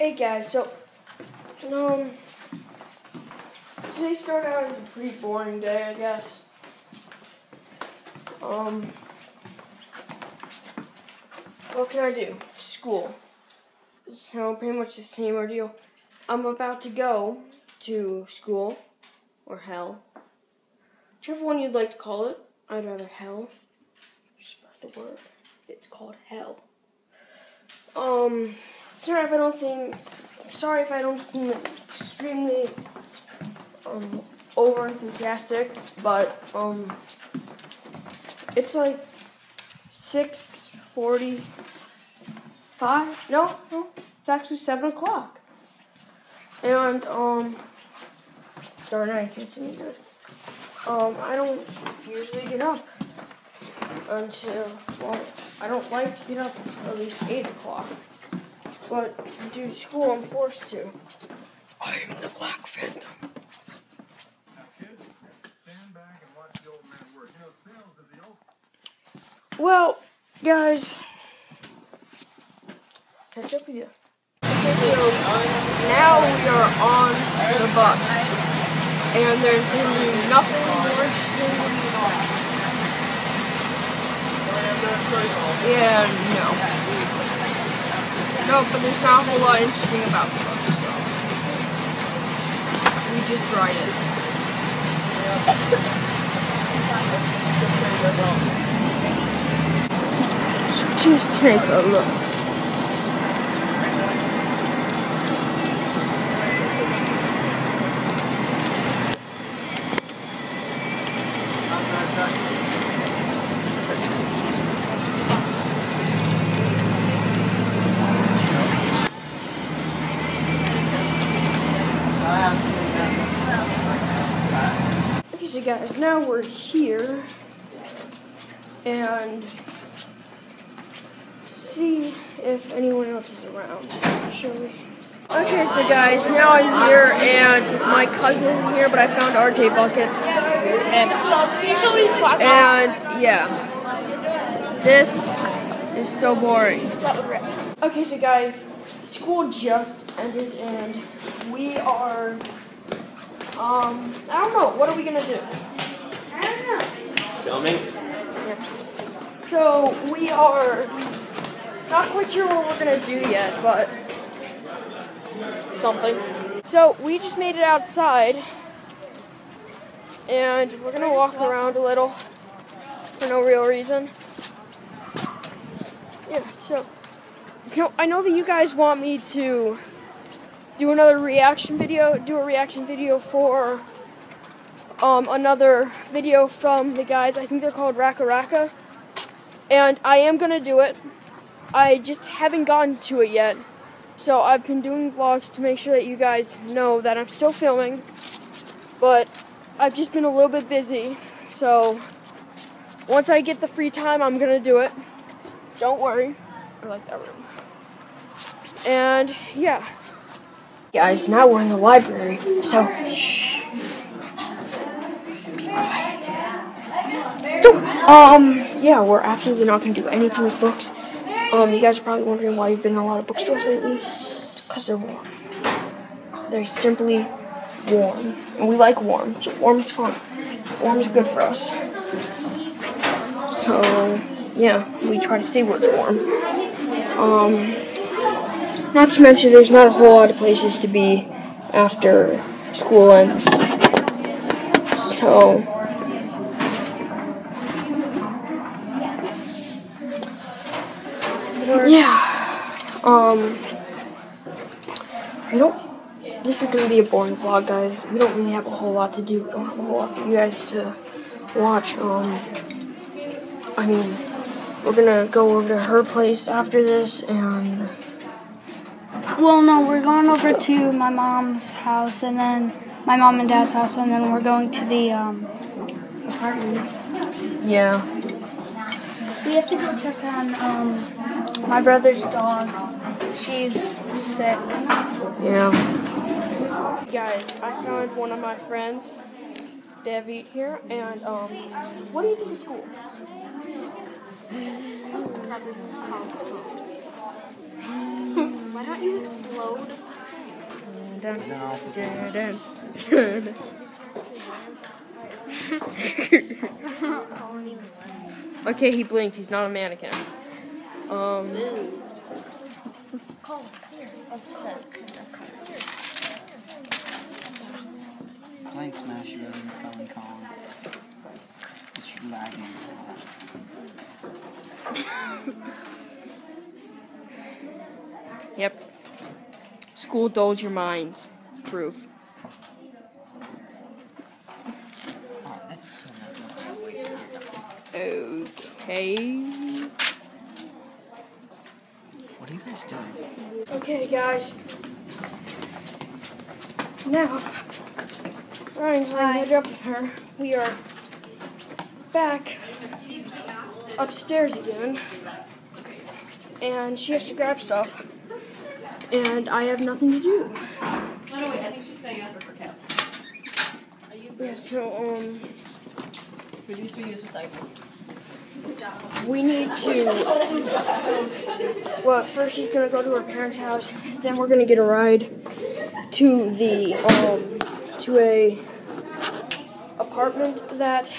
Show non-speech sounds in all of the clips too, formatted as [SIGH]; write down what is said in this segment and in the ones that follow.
Hey guys, so um today started out as a pretty boring day, I guess. Um what can I do? School. So pretty much the same ordeal. I'm about to go to school or hell. Whichever one you'd like to call it. I'd rather hell. Just the word. It's called hell. Um sorry if I don't seem sorry if I don't seem extremely um over enthusiastic, but um it's like six forty five. No, no, it's actually seven o'clock. And um darn I can't see me good. Um, I don't usually get up until well, I don't like to get up at least eight o'clock. But due to school, I'm forced to. I am the Black Phantom. Well, guys, catch up with you. Okay, so now we are on the bus, and there's going to be nothing interesting than. Yeah, no. No, but there's not a whole lot interesting about the bus, so. We just ride it. [LAUGHS] So choose take a look. Guys, now we're here and see if anyone else is around, shall we? Okay, so guys, now I'm here and my cousin is here, but I found RJ buckets and and yeah, this is so boring. Okay, so guys, school just ended and we are um I don't know, what are we gonna do? I don't know. Filming? Yeah. So we are not quite sure what we're gonna do yet, but something. So we just made it outside and we're gonna walk around a little for no real reason. Yeah, so so I know that you guys want me to do another reaction video, do a reaction video for um, another video from the guys. I think they're called Raka Raka. And I am going to do it. I just haven't gotten to it yet. So I've been doing vlogs to make sure that you guys know that I'm still filming. But I've just been a little bit busy. So once I get the free time, I'm going to do it. Don't worry. I like that room. And yeah. Guys, now we're in the library. So shh. So, [LAUGHS] um, yeah, we're absolutely not going to do anything with books. Um, you guys are probably wondering why you've been in a lot of bookstores lately. Because they're warm. They're simply warm. And we like warm. So warm is fun. Warm is good for us. So, yeah, we try to stay where it's warm. Um, not to mention there's not a whole lot of places to be after school ends. So, yeah. Um, I don't. This is gonna be a boring vlog, guys. We don't really have a whole lot to do. We don't have a whole lot for you guys to watch. Um, I mean, we're gonna go over to her place after this, and Well, no, we're going over to my mom's house and then my mom and dad's house, and then we're going to the um, apartment. yeah. We have to go check on um, my brother's dog. She's sick. Yeah. Guys, I found one of my friends, David here, and um, what do you think of school? probably Colin's phone just sucks. Why don't you explode? Dun, dun, dun, dun. Okay, he blinked. He's not a mannequin. Um, Colin. Playing Smash you in the phone call. It's lagging yep. School dulls your minds. Proof. Oh, so. Okay. What are you guys doing? Okay, guys. Now, Ryan's laying head up with her. We are back upstairs again. And she has to grab stuff. And I have nothing to do. No, no, wait, I think she's staying under for Cat. Yeah, so, um, Reduce, reuse, recycle. We need to. Well, first she's gonna go to her parents' house. Then we're gonna get a ride to the um to a apartment that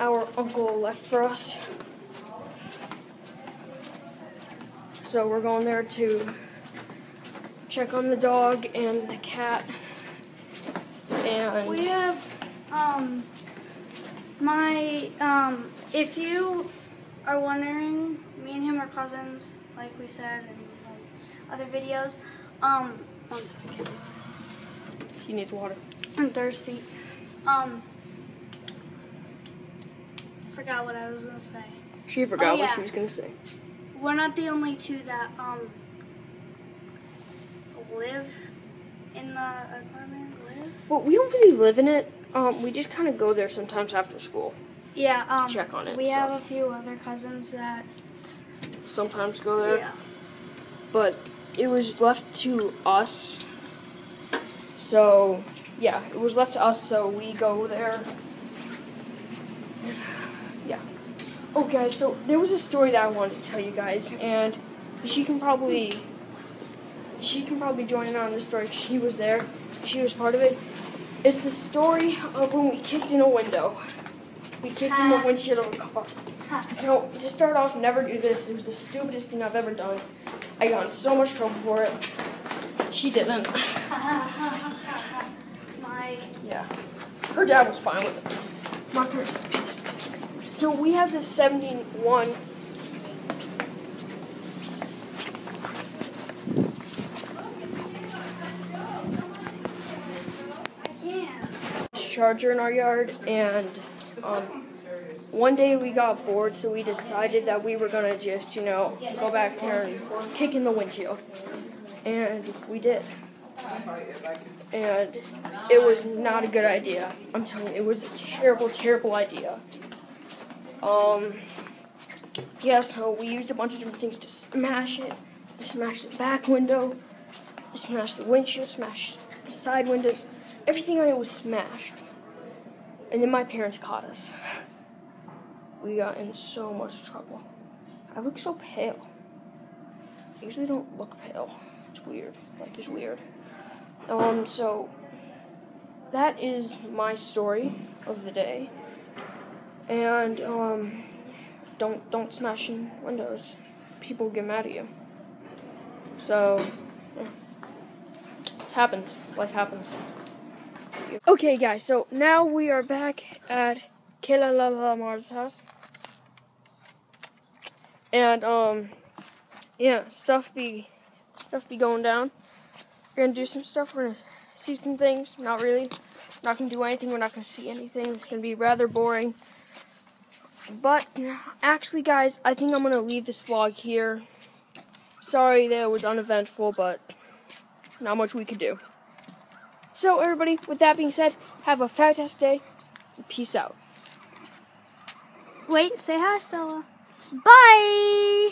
our uncle left for us. So we're going there to check on the dog and the cat. And We have um my um if you are wondering, me and him are cousins, like we said in like, other videos. Um one second. he needs water. I'm thirsty. Um forgot what I was gonna say. She forgot Oh, what she was gonna say. We're not the only two that um live in the apartment. Live? Well, we don't really live in it. Um, we just kind of go there sometimes after school. Yeah. Um, Check on it We have a few other cousins that. Sometimes go there, Yeah. but it was left to us. So, yeah, it was left to us. So we go there. Yeah. Oh, guys. So there was a story that I wanted to tell you guys, and she can probably. She can probably join in on this story. she was there. She was part of it. It's the story of when we kicked in a window. We kicked in the windshield of a car. So to start off, never do this. It was the stupidest thing I've ever done. I got in so much trouble for it. She didn't. My. Yeah. Her dad was fine with it. My parents were pissed. So we have this 71. Charger in our yard and um, one day we got bored so we decided that we were gonna just you know go back there and kick in the windshield. And we did. And it was not a good idea. I'm telling you it was a terrible terrible idea. Um yeah so we used a bunch of different things to smash it. We smashed the back window we smashed the windshield smashed the side windows everything on it was smashed. And then my parents caught us. We got in so much trouble. I look so pale. I usually don't look pale. It's weird. Life is weird. Um, so that is my story of the day. And um don't don't smash in windows. People get mad at you. So yeah. It happens. Life happens. Okay, guys, so now we are back at Kayla Mar's house. And, um, yeah, stuff be, stuff be going down. We're gonna do some stuff, we're gonna see some things, not really. Not gonna do anything, we're not gonna see anything. It's gonna be rather boring. But, actually, guys, I think I'm gonna leave this vlog here. Sorry that it was uneventful, but not much we could do. So, everybody, with that being said, have a fantastic day. Peace out. Wait, say hi, Stella. Bye.